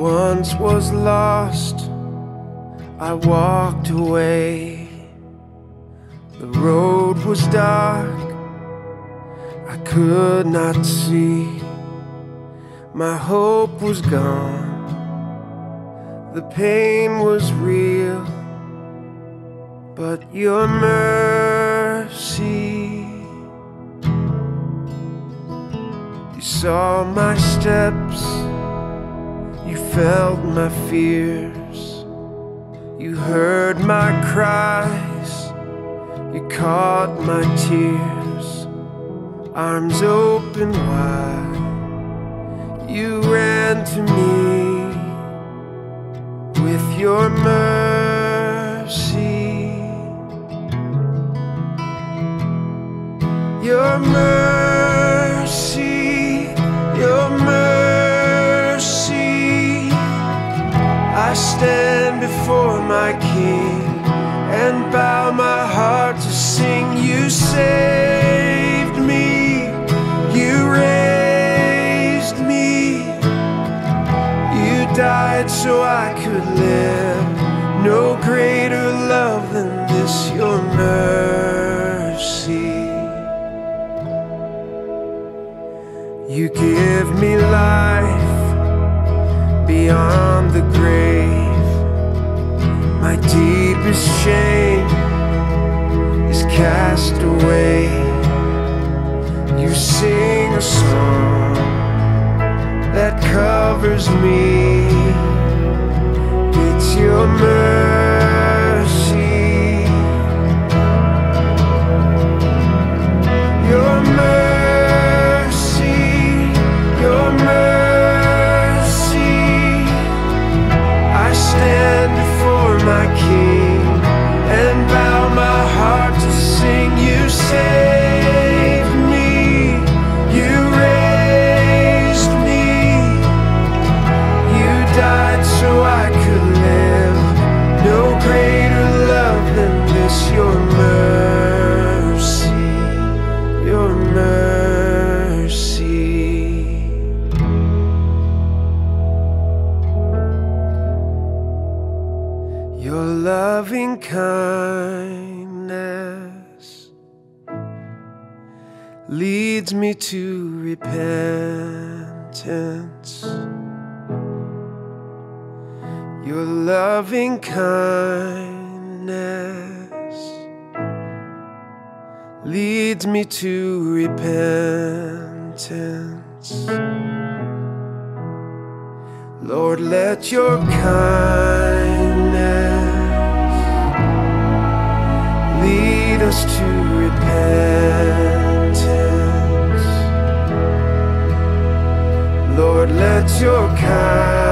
Once was lost, I walked away. The road was dark, I could not see. My hope was gone, the pain was real, but your mercy. You saw my steps, felt my fears, you heard my cries, you caught my tears, arms open wide. You ran to me with your mercy. Your mercy, I stand before my King and bow my heart to sing. You saved me, you raised me, you died so I could live. No shame is cast away. You sing a song that covers me. Loving kindness leads me to repentance. Your loving kindness leads me to repentance. Lord, let your kindness lead us to repentance. Lord, let your kindness